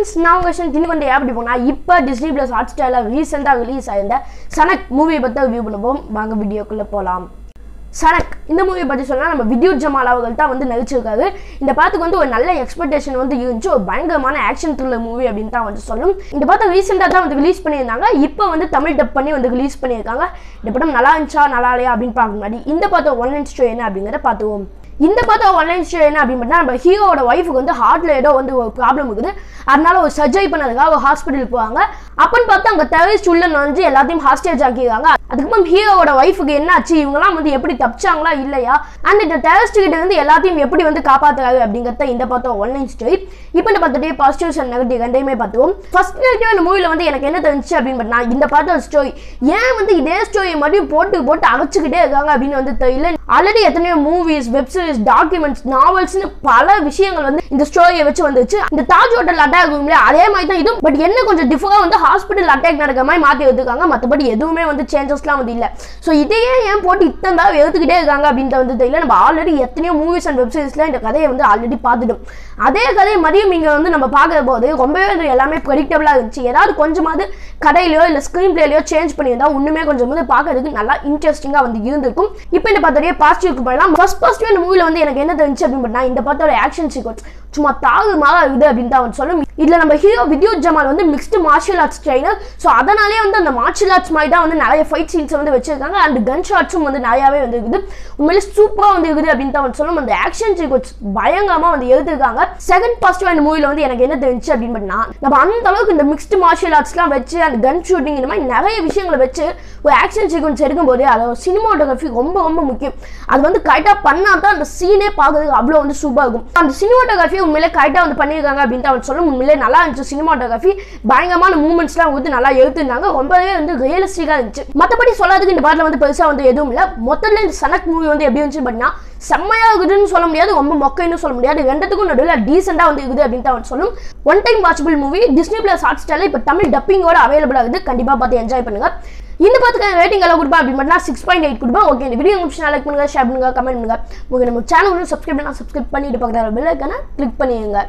Friends நான் உங்கள் விஷயம் தின்னு வந்து எப்படி போனால் இப்போ டிஸ்னி ப்ளஸ் ஹாட் ஸ்டாரில் ரீசெண்டாக ரிலீஸ் ஆயிருந்த சனக் மூவியை பற்றி ரிவ்யூ பண்ணுவோம். வாங்க வீடியோக்குள்ளே போகலாம் சனக் இந்த மூவியை பற்றி சொன்னால் நம்ம வித்யுத் ஜமால் அவர்கள் தான் வந்து நடிச்சிருக்காரு இந்த படத்துக்கு வந்து ஒரு நல்ல எக்ஸ்பெக்டேஷன் வந்து இருந்துச்சு. ஒரு பயங்கரமான ஆக்ஷன் த்ரில்லர் மூவி அப்படின்னு தான் வந்து சொல்லும். இந்த படத்தை ரீசெண்டாக தான் வந்து ரிலீஸ் பண்ணியிருந்தாங்க. இப்போ வந்து தமிழ் டப் பண்ணி வந்து ரிலீஸ் பண்ணியிருக்காங்க. இந்த படம் நல்லா இருந்துச்சா நல்லா இல்லையா அப்படின்னு பார்க்க முன்னாடி இந்த படத்தை ஒன்லைன் ஸ்டோ என்ன அப்படிங்கிறத பார்த்துவோம் இந்த பார்த்தா ஒன்லைன் ஸ்டே என்ன அப்படின்னு பார்த்தா நம்ம ஹீரோட ஒய்ஃபுக்கு வந்து ஹார்ட்ல ஏதோ வந்து ஒரு ப்ராப்ளம் இருக்குது. அதனால ஒரு சர்ஜரி பண்ணதுக்காக ஒரு ஹாஸ்பிட்டலுக்கு போவாங்க. அப்பன்னு பார்த்து அங்கே டெரரிஸ்ட் உள்ள நுழைஞ்சு எல்லாத்தையும் ஹாஸ்டேஜ் ஆக்கிடுவாங்க அதுக்கப்புறம் ஹீரோவோட ஒய்ஃபுக்கு என்ன ஆச்சு இவங்கலாம் வந்து எப்படி தப்பிச்சாங்களா? இல்லையா? அண்ட் இந்த டெரரிஸ்ட் கிட்ட இருந்து எல்லாத்தையும் எப்படி வந்து காப்பாத்துறாரு அப்படிங்கிறத இந்த பார்த்தோம் ஒன்லைன் ஸ்டோரி இப்போ இந்த பார்த்துட்டு? பாசிட்டிவ்ஸ் அண்ட் நெகட்டிவ் ரெண்டையுமே பார்த்துவோம் ஃபர்ஸ்ட் நெகட்டிவ் அந்த மூவியில் வந்து எனக்கு என்ன தெரிஞ்சு அப்படின்னு பார்த்தா இந்த பார்த்த ஸ்டோரி ஏன் வந்து இதே ஸ்டோரி மறுபடியும் போட்டு போட்டு அழைச்சிக்கிட்டே இருக்காங்க அப்படின்னு வந்து தெரியல. ஆல்ரெடி எத்தனையோ மூவிஸ் வெப் சீரிஸ் டாக்குமெண்ட்ஸ் நாவல்ஸ்னு பல விஷயங்கள் வந்து இந்த ஸ்டோரியை வச்சு வந்துச்சு இந்த தாஜ் ஹோட்டல் அட்டாக் அதே மாதிரி தான் இதுவும். பட் என்ன கொஞ்சம் டிஃபராக வந்து ஹாஸ்பிட்டல் அட்டாக் நடக்கிற மாதிரி மாற்றி எடுத்துக்காங்க மற்றபடி எதுவுமே வந்து சேஞ்சஸ் சேஞ்சஸ்லாம் வந்து இல்லை. ஸோ இதையே ஏன் போட்டு இத்தனை தடவை எடுத்துக்கிட்டே இருக்காங்க அப்படின்ட்டு வந்து தெரியல. நம்ம ஆல்ரெடி எத்தனையோ மூவிஸ் அண்ட் வெப் இந்த கதையை வந்து ஆல்ரெடி பார்த்துட்டோம். அதே கதை மதியம் இங்கே வந்து நம்ம பார்க்குற போது ரொம்பவே எல்லாமே ப்ரெடிக்டபிளாக இருந்துச்சு. ஏதாவது கொஞ்சமாவது கதையிலையோ இல்லை ஸ்க்ரீன் பிளேலையோ சேஞ்ச் பண்ணியிருந்தா ஒன்றுமே கொஞ்சம் வந்து பார்க்கறதுக்கு நல்லா இன்ட்ரெஸ்டிங்காக வந்து இருந்திருக்கும். இப்போ இந்த பார்த்தோடைய பாசிட்டிவ் பண்ணலாம் ஃபர்ஸ்ட் ஃபர்ஸ்ட் இந்த மூவியில் வந்து எனக்கு என்ன தெரிஞ்சு அப்படின்னு பார்த்தா இந்த படத்தோட ஆக்ஷன் சீக்வன்ஸ் சும்மா தாகு மாறா இருக்குது அப்படின்னு தான் அவன் சொல்லும். இதில் நம்ம ஹீரோ வித்யோத் ஜமால் வந்து mixed martial arts trainer so அதனாலே வந்து அந்த மார்ஷியல் ஆர்ட்ஸ் மாதிரி தான் வந்து நிறைய ஃபைட் சீன்ஸ் வந்து வச்சிருக்காங்க. அண்ட் கன் ஷாட்ஸும் வந்து நிறையாவே வந்து இருக்குது. உண்மையிலே சூப்பராக வந்து இருக்குது அப்படின்னு தான் அவன் சொல்லும் அந்த ஆக்ஷன் சீக்வன்ஸ் பயங்கரமாக வந்து எழுதிருக்காங்க செகண்ட் பாசிட்டிவ் அந்த மூவியில் வந்து எனக்கு என்ன தெரிஞ்சு அப்படின்னு பண்ணால் நம்ம அந்த அளவுக்கு இந்த மிக்ஸ்டு மார்ஷியல் ஆர்ட்ஸ்லாம் வச்சு அந்த கன் ஷூட்டிங் இந்த மாதிரி நிறைய விஷயங்களை வச்சு ஒரு ஆக்ஷன் சீக்வன்ஸ் எடுக்கும்போது அதோட சினிமாட்டோகிராஃபி ரொம்ப ரொம்ப முக்கியம். அது வந்து கரெக்டாக பண்ணால் தான் அந்த சீனே பார்க்கறதுக்கு அவ்வளோ வந்து சூப்பராக இருக்கும். அந்த சினிமாட்டோகிராஃபி உண்மையிலே கரெக்டாக வந்து பண்ணியிருக்காங்க அப்படின்ட்டு அவன் சொல்ல உண்மையிலே நல்லா இருந்துச்சு சினிமாட்டோகிராஃபி பயங்கரமான மூமெண்ட்ஸ்லாம் வந்து நல்லா எழுத்துருந்தாங்க ரொம்பவே வந்து ரியலிஸ்டிக்காக இருந்துச்சு. மற்றபடி சொல்லாததுக்கு இந்த பாட்டில் வந்து பெருசாக வந்து எதுவும் இல்லை. மொத்தத்தில் இந்த சனக் மூவி வந்து எப்படி இருந்துச்சு அப்படின்னா செம்மையாக இருக்குதுன்னு சொல்ல முடியாது ரொம்ப மொக்கைன்னு சொல்ல முடியாது. ரெண்டுத்துக்கும் நடுவில் டீசெண்டாக வந்து இருக்குது அப்படின்னு அவன் சொல்லும். One time watchable movie Disney plus hot ஸ்டாரில் இப்போ தமிழ் டப்பிங்கோட அவைலபிளாக இருக்குது. கண்டிப்பாக பார்த்து என்ஜாய் பண்ணுங்க. இந்த படத்துக்கு ரேட்டிங் எல்லாம் கொடுப்பா அப்படின்னு பார்த்தா சிக்ஸ் பாயிண்ட் எயிட் கொடுப்பேன் ஓகே இந்த வீடியோ முடிச்சு லைக் பண்ணுங்க ஷேர் பண்ணுங்க கமெண்ட் பண்ணுங்க. உங்கள் நம்ம சேனல் சப்ஸ்கிரைப் பண்ணால் சப்ஸ்கிரைப் பண்ணிட்டு பக்கத்தில் பெல் ஐக்கான கிளிக் பண்ணிடுங்க.